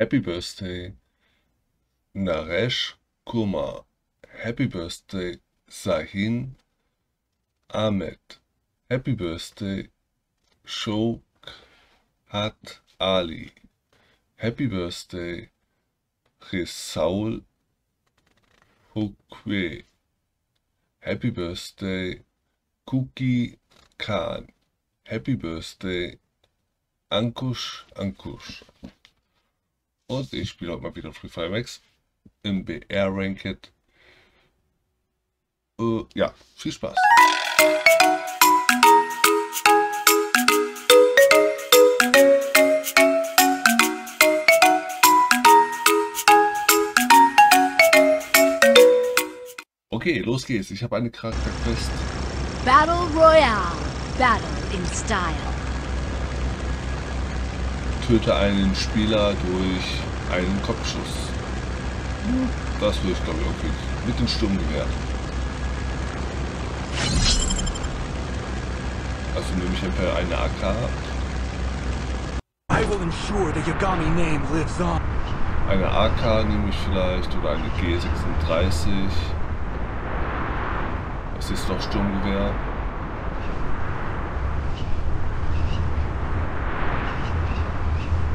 Happy Birthday Naresh Kumar. Happy Birthday Sahin Ahmed. Happy Birthday Shok Hat Ali. Happy Birthday Risaul Hukwe. Happy Birthday Kuki Khan. Happy Birthday Ankush Ankush. Und ich spiele heute mal wieder Free Fire Max im BR Ranked. Äh, ja, viel Spaß. Okay, los geht's. Ich habe eine Charakterquest. Battle Royale. Battle in Style. Töte einen Spieler durch einen Kopfschuss. Das will ich glaube ich irgendwie mit dem Sturmgewehr. Also nehme ich einfach eine AK. I will ensure the Yagami name lives on. Eine AK nehme ich vielleicht oder eine G36. Es ist doch Sturmgewehr.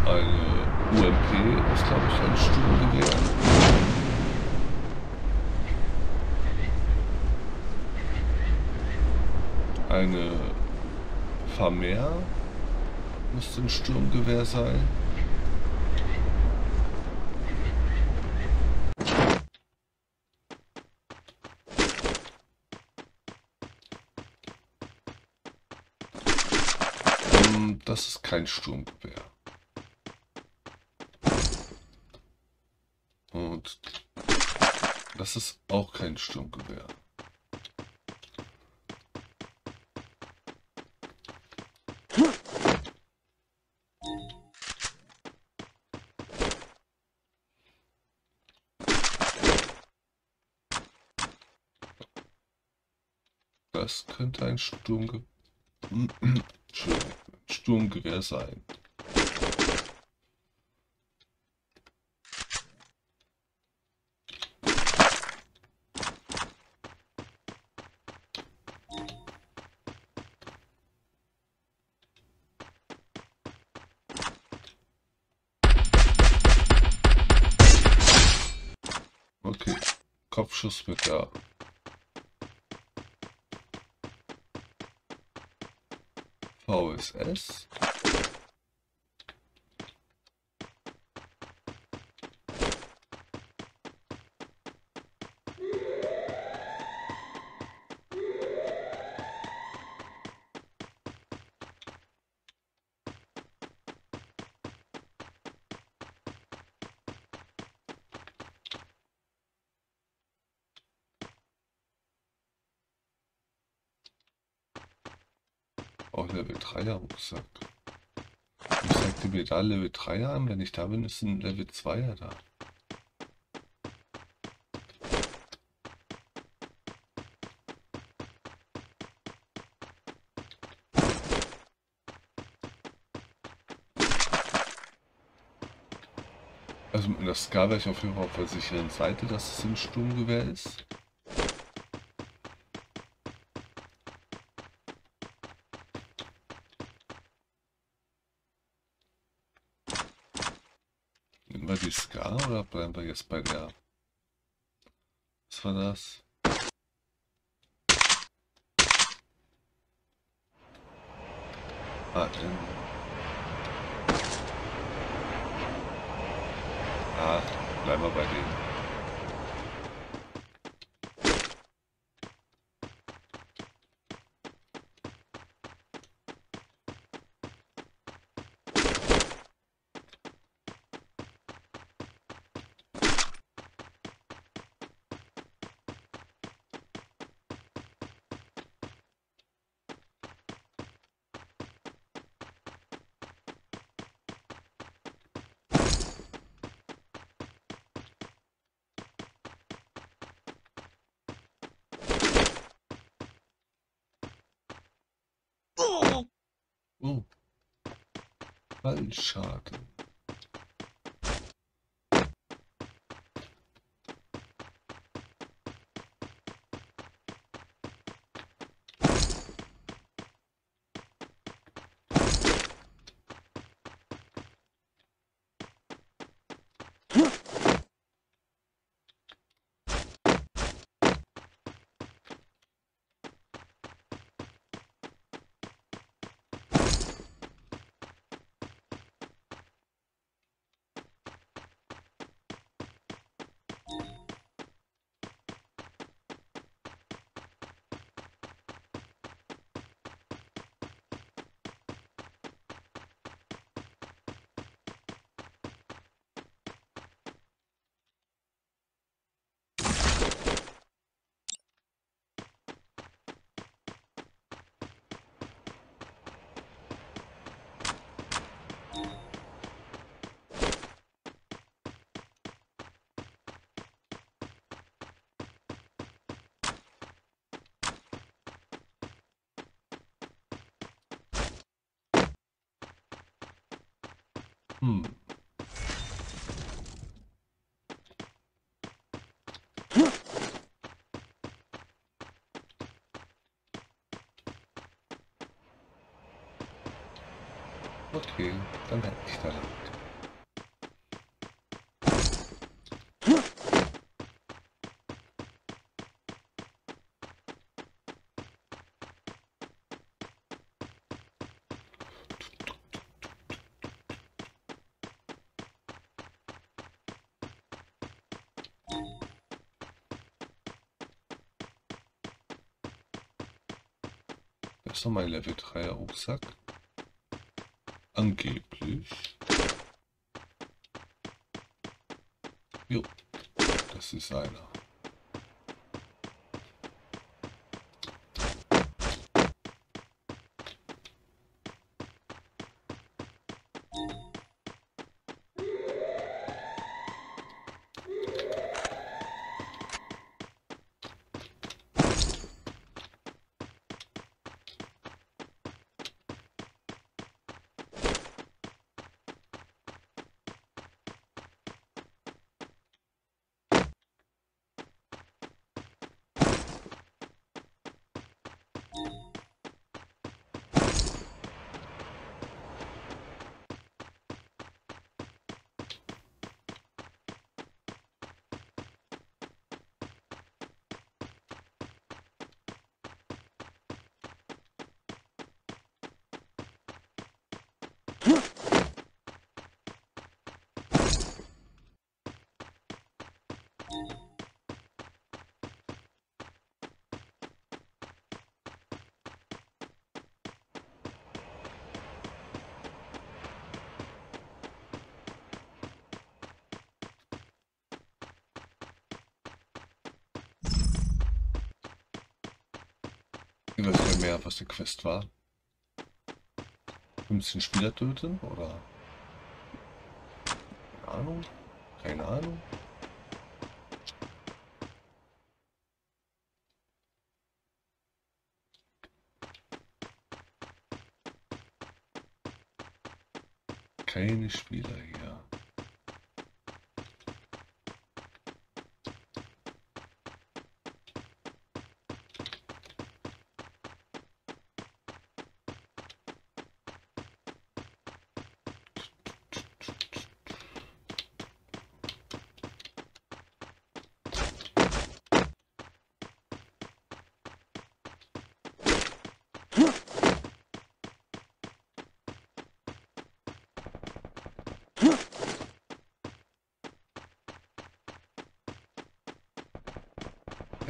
Eine UMP ist glaube ich ein Sturmgewehr. Eine Vermehr müsste ein Sturmgewehr sein. Hm, Das ist kein Sturmgewehr. Und das ist auch kein Sturmgewehr. Das könnte ein Sturmge Sturmgewehr sein. Okay, Kopfschuss mit der VSS. Auch Level 3er Rucksack. Ich sagte mir da Level 3er an, wenn ich da bin, ist ein Level 2er da. Also mit einer Ska wäre ich auf jeden Fall auf der sicheren Seite, dass es ein Sturmgewehr ist. Nehmen wir die Ska oder bleiben wir jetzt bei der... Was war das? Ah, Hm. Okay, dann hätte ich Das ist noch mein Level 3 Rucksack. Angeblich. Jo, das ist einer. Ich weiß nicht mehr, was der Quest war. 15 Spieler töten oder? Keine Ahnung. Keine Ahnung. Keine Spieler hier.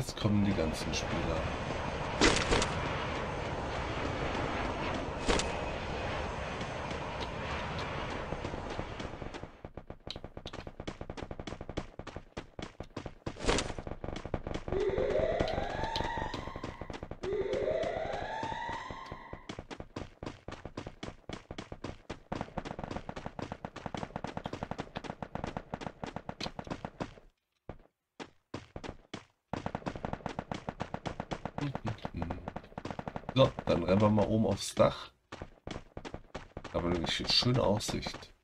Jetzt kommen die ganzen Spieler. Wir mal oben aufs Dach. Nämlich eine schöne Aussicht.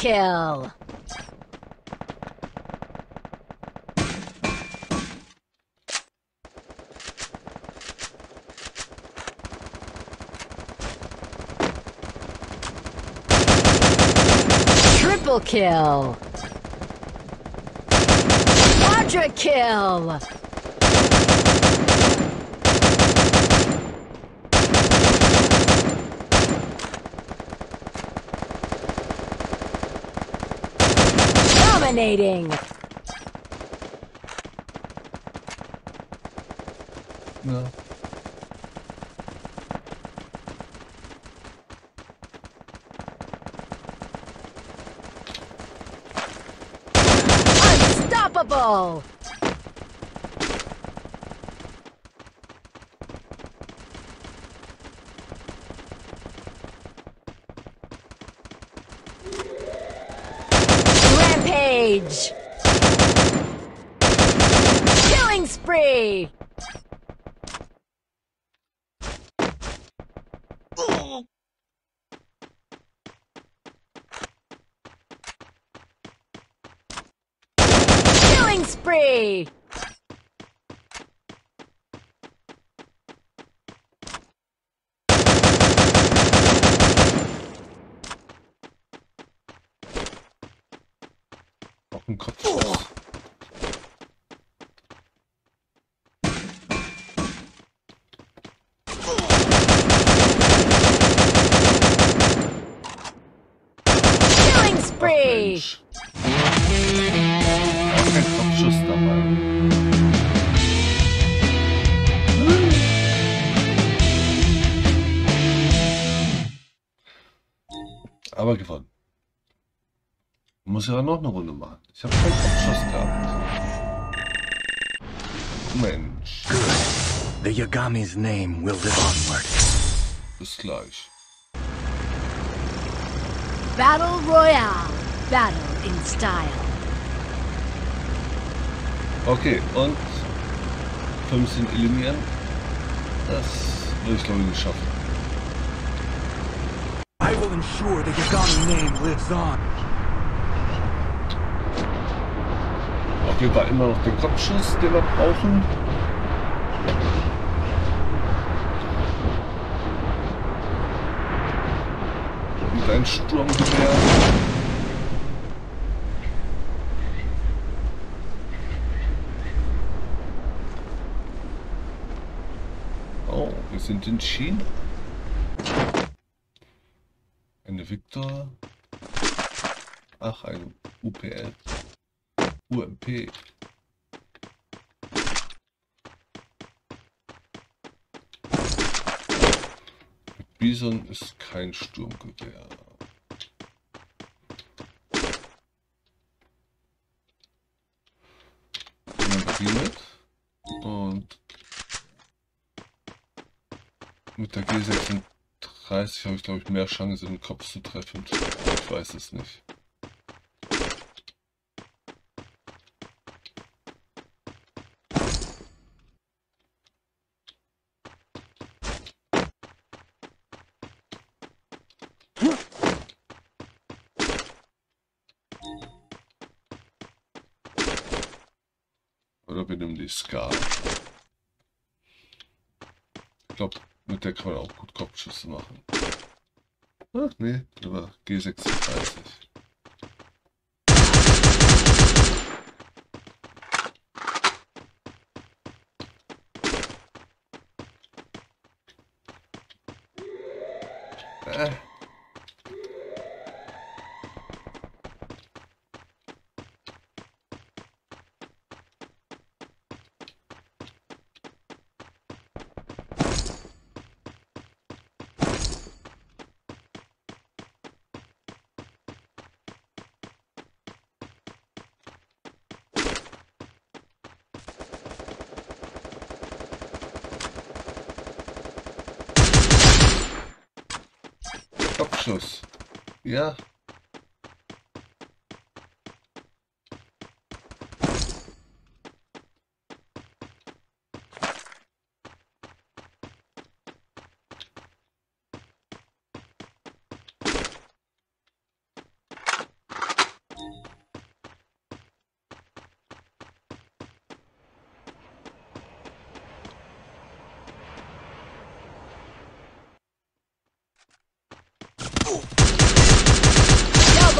Kill! Triple kill! Quadra kill! Dominating. No. Killing spree! Killing spree! Auch ein Kopfschuss. Killing Ach, spree! Mensch. Auch kein Kopfschuss dabei. Aber gewonnen. Muss ja noch eine Runde machen. Ich habe keinen Kopfschuss gehabt. Mensch, The Yagami's name will live onward. bis gleich. Battle Royale. Battle in style. Okay, und 15 eliminieren. Das will ich glaube ich nicht schaffen. I will ensure the Yagami name lives on. Auf jeden Fall immer noch den Kopfschuss, den wir brauchen. Ein Sturmgewehr. Oh, wir sind in China. Eine Victor. Ach, ein UPL. UMP. Bison ist kein Sturmgewehr. Und mit der G36 habe ich glaube ich mehr Chance, den Kopf zu treffen. Ich weiß es nicht. Oder Scar. Ich glaube, mit der kann man auch gut Kopfschüsse machen. Ach nee, aber G36. Äh. Kopfschuss. Ja.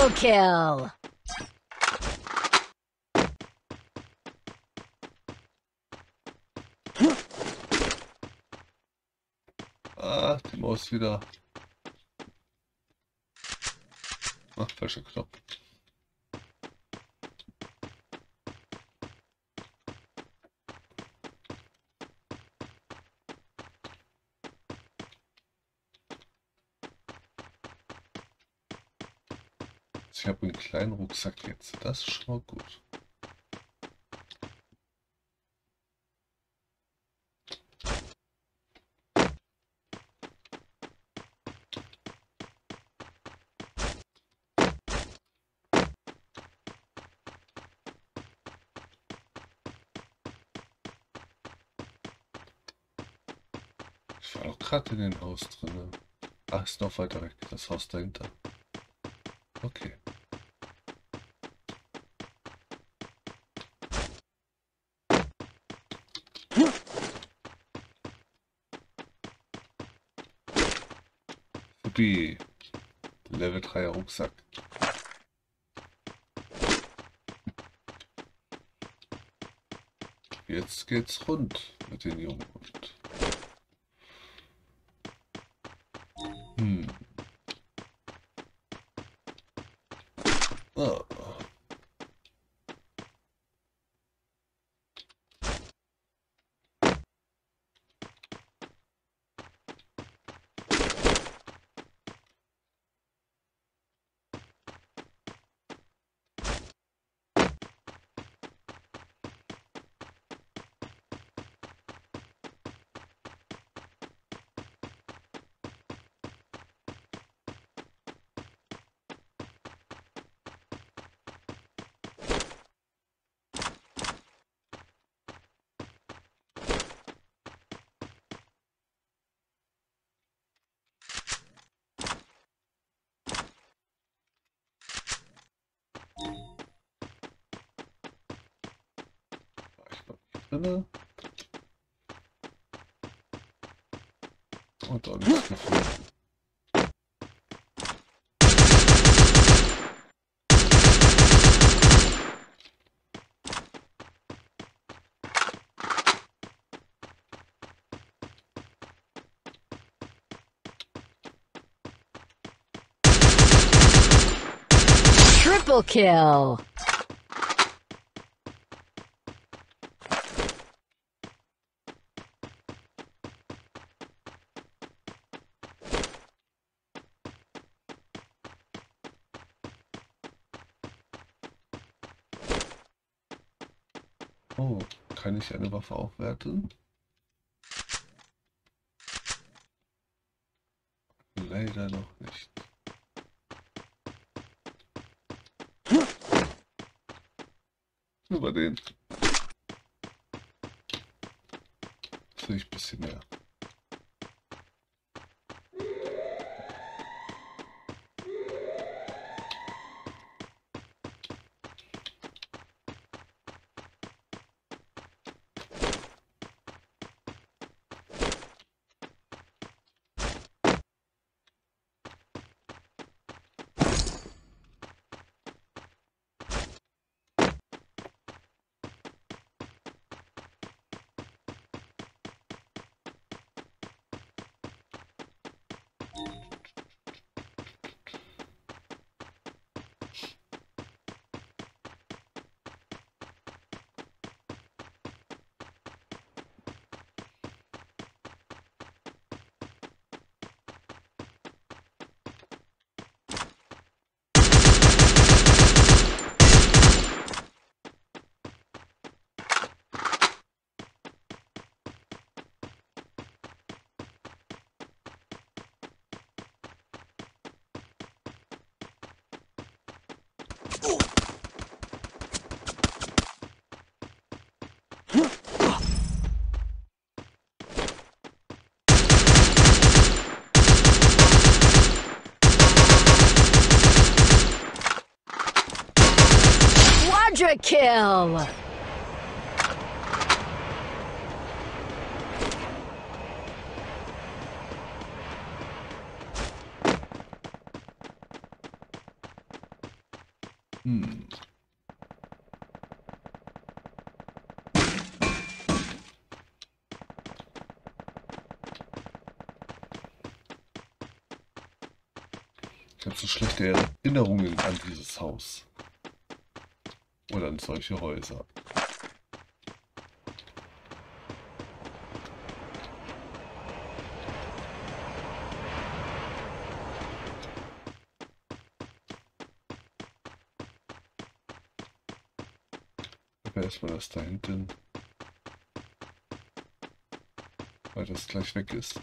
Double kill. Ah, die Maus wieder. Ach, falscher Knopf. Ich habe einen kleinen Rucksack jetzt. Das mal gut. Ich war doch gerade in dem Haus drin. Ach, ist noch weiter weg. Das Haus dahinter. Okay. Level 3 Rucksack. Jetzt geht's rund mit den Jungen. Hm. Ah. Drinne? Und auch gefunden. Triple kill. Waffe aufwerten? Leider noch nicht. Über den. Sehe ich ein bisschen mehr. Quadra kill. solches Haus. Oder in solche Häuser. erstmal das da hinten. Weil das gleich weg ist.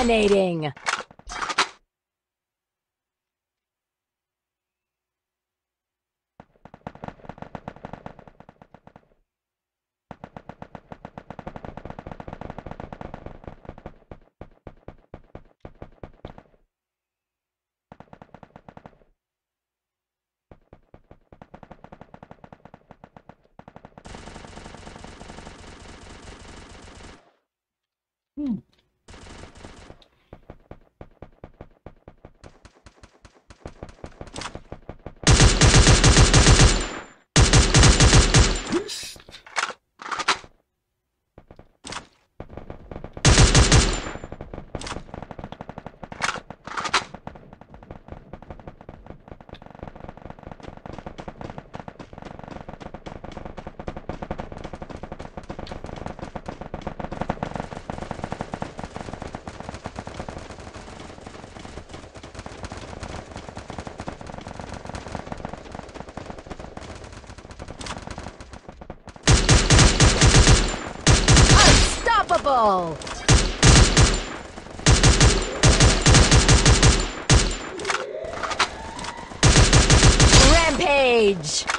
Dominating! Mist. Unstoppable! Rampage! Killing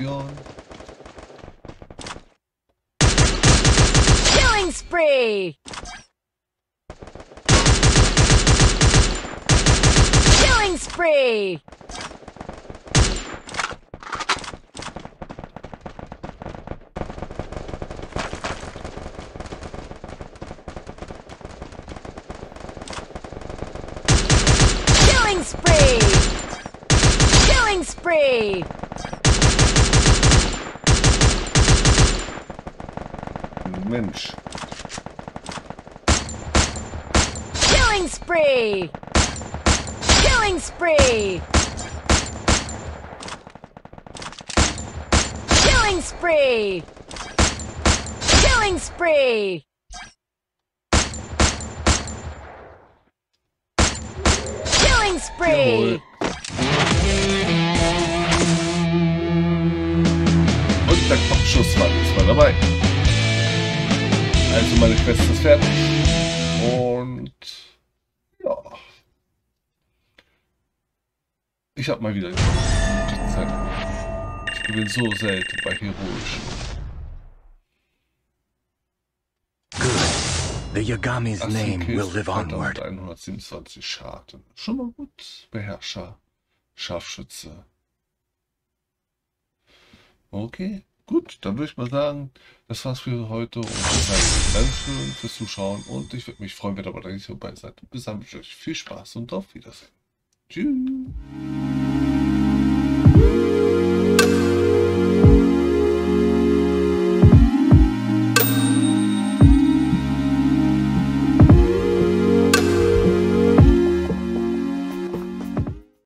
Munition. Killing spree! Killing spree! Killing spree! Killing spree! Mensch. Killing spree! Killing spree! Killing spree! Killing spree! Und ja. Ich habe mal wieder gute Zeit. Ich gewinne so selten bei Heroisch. The Yagami's Achso, name okay, will live onward. 2127 Schaden. Schon mal gut. Beherrscher. Scharfschütze. Okay, gut. Dann würde ich mal sagen, das war's für heute. Und Dankeschön fürs Zuschauen. Und ich würde mich freuen, wenn ihr dabei seid. Bis dann wünsche ich euch viel Spaß und auf Wiedersehen. Tschüss.